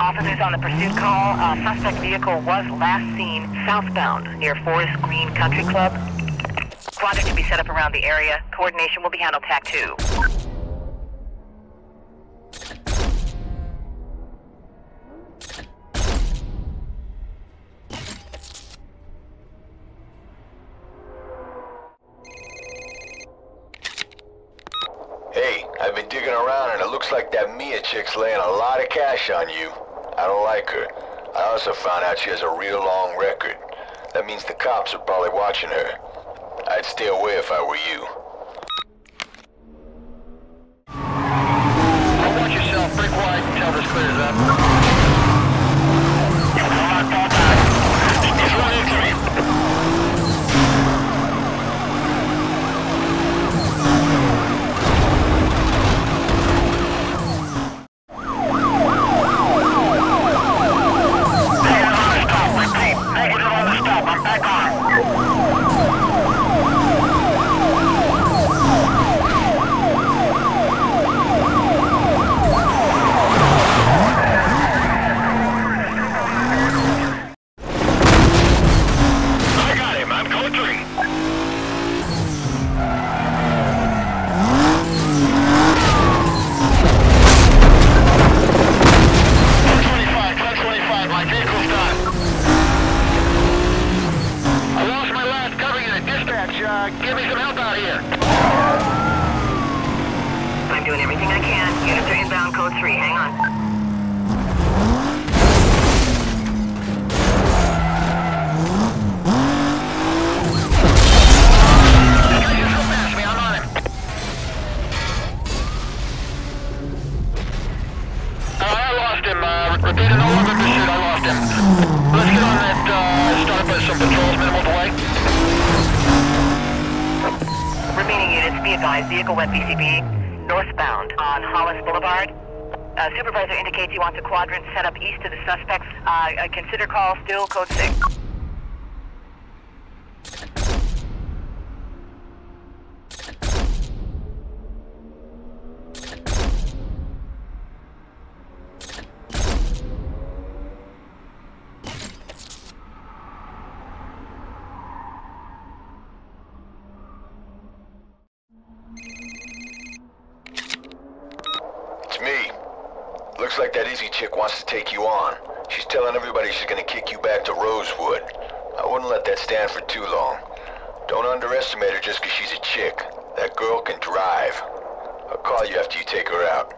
Officers on the pursuit call. Uh, suspect vehicle was last seen southbound near Forest Green Country Club. Quadra to be set up around the area. Coordination will be handled TAC 2. I've been digging around and it looks like that Mia chick's laying a lot of cash on you. I don't like her. I also found out she has a real long record. That means the cops are probably watching her. I'd stay away if I were you. I'm doing everything I can. Units are inbound code 3. Hang on. I lost him. Let's get on uh, start by some minimal. Remaining units, be advised, vehicle went BCB northbound on Hollis Boulevard. Uh, supervisor indicates he wants a quadrant set up east of the suspects. Uh, uh, consider call still code 6. Looks like that Izzy chick wants to take you on. She's telling everybody she's gonna kick you back to Rosewood. I wouldn't let that stand for too long. Don't underestimate her just 'cause she's a chick. That girl can drive. I'll call you after you take her out.